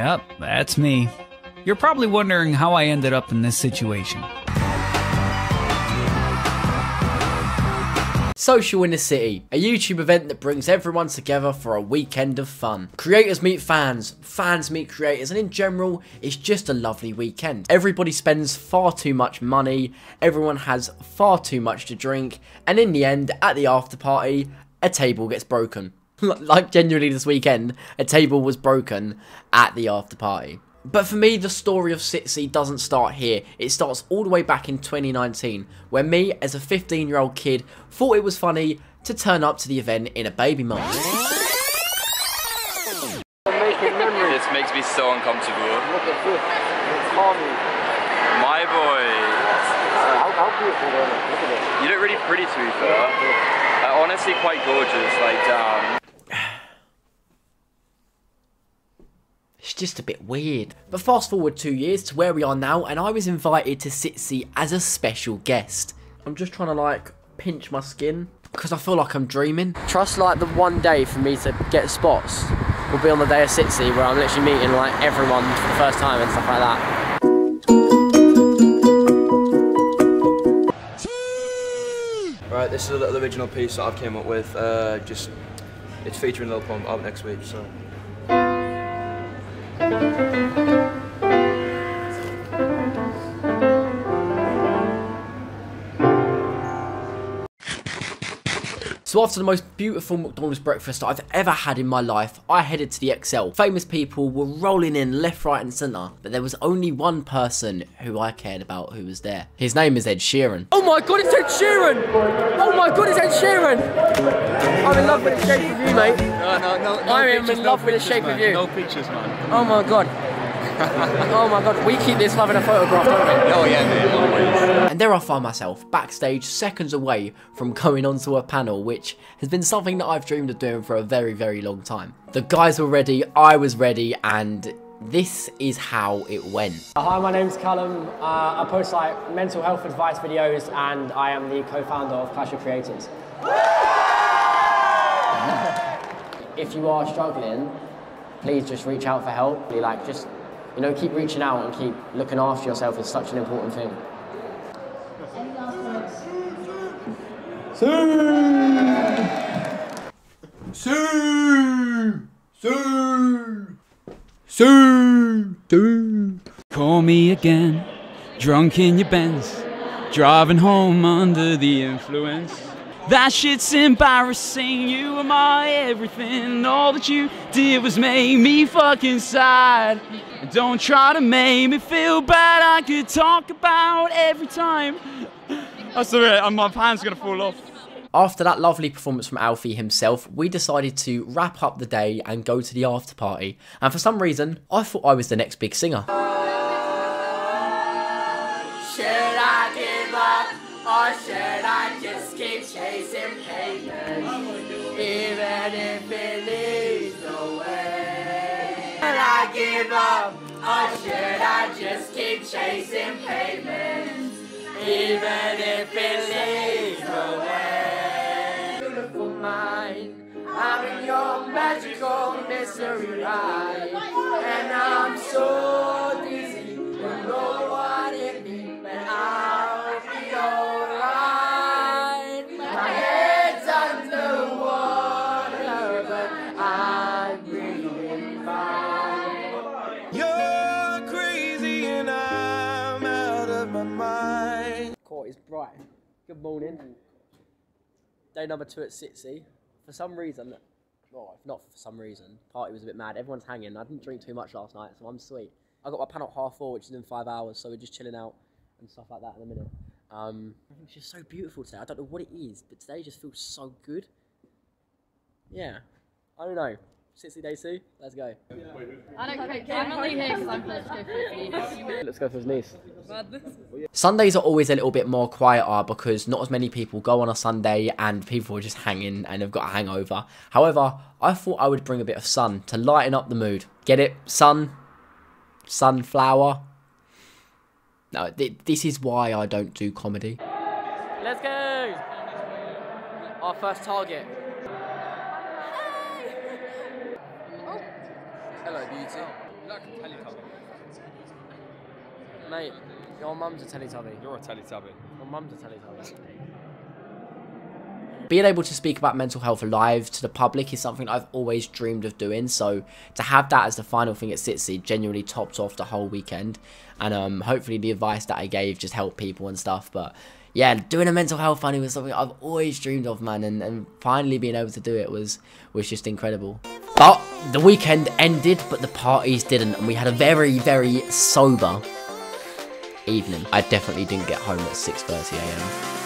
Yep, that's me. You're probably wondering how I ended up in this situation. Social in the City, a YouTube event that brings everyone together for a weekend of fun. Creators meet fans, fans meet creators, and in general, it's just a lovely weekend. Everybody spends far too much money, everyone has far too much to drink, and in the end, at the after party, a table gets broken. like genuinely this weekend, a table was broken at the after party. But for me, the story of Sitsi doesn't start here. It starts all the way back in 2019, where me, as a 15 year old kid, thought it was funny to turn up to the event in a baby mask. This makes me so uncomfortable. Look at this. It's Tommy. My boy. Uh, how, how beautiful look. Look at it. You look really pretty to be fair. Uh, honestly quite gorgeous, like damn. It's just a bit weird. But fast forward two years to where we are now, and I was invited to Sitsi as a special guest. I'm just trying to like pinch my skin because I feel like I'm dreaming. Trust like the one day for me to get spots will be on the day of Sitsi where I'm literally meeting like everyone for the first time and stuff like that. Right, this is a little original piece that I've came up with. Uh, just, it's featuring Lil Pump out next week. So. Thank you. So after the most beautiful McDonald's breakfast I've ever had in my life, I headed to the ExCeL. Famous people were rolling in left, right and centre, but there was only one person who I cared about who was there. His name is Ed Sheeran. Oh my god, it's Ed Sheeran! Oh my god, it's Ed Sheeran! I'm in love with the shape of you, mate. No, no, no, no I am in no love with the shape man. of you. No pictures, man. Oh my god. oh my god, we keep this love in a photograph, don't we? Oh yeah, mate, always. And there I find myself backstage, seconds away from going onto a panel, which has been something that I've dreamed of doing for a very, very long time. The guys were ready, I was ready, and this is how it went. Hi, my name's Callum. Uh, I post like mental health advice videos, and I am the co-founder of Clash of Creators. if you are struggling, please just reach out for help. Be Like, just you know, keep reaching out and keep looking after yourself. is such an important thing. Sue! Sue! Sue! Sue! Call me again, drunk in your Benz, driving home under the influence. That shit's embarrassing. You were my everything. All that you did was make me fucking sad. And Don't try to make me feel bad. I could talk about every time. That's the it. My hand's gonna fall off. After that lovely performance from Alfie himself, we decided to wrap up the day and go to the after party. And for some reason, I thought I was the next big singer. Or should I just keep chasing pavement? Even if it leads nowhere. Should I give up or should I just keep chasing pavement? Even if it leads nowhere. Beautiful mind, I'm in your magical mystery ride. And I'm so Court is bright. Good morning. Day number two at Sitsi. For some reason, well, if not for some reason, party was a bit mad. Everyone's hanging. I didn't drink too much last night, so I'm sweet. I got my panel at half four, which is in five hours, so we're just chilling out and stuff like that in a minute. Um, it's just so beautiful today. I don't know what it is, but today just feels so good. Yeah, I don't know. Sitsi day two, let's go. I don't care. I'm only here because I'm supposed to go for it. Let's go for his niece. Sundays are always a little bit more quieter because not as many people go on a Sunday and people are just hanging and have got a hangover. However, I thought I would bring a bit of sun to lighten up the mood. Get it? Sun? Sunflower? No, th- this is why I don't do comedy. Let's go! Our first target. Hello, beauty. like a Teletubby. Mate, your mum's a Teletubby. You're a Teletubby. Your mum's a Teletubby. being able to speak about mental health live to the public is something I've always dreamed of doing. So to have that as the final thing at Sitsi genuinely topped off the whole weekend. And um, hopefully the advice that I gave just helped people and stuff. But yeah, doing a mental health funny was something I've always dreamed of, man. And, and finally being able to do it was was just incredible. But the weekend ended, but the parties didn't, and we had a very very sober evening. I definitely didn't get home at 6:30 a.m.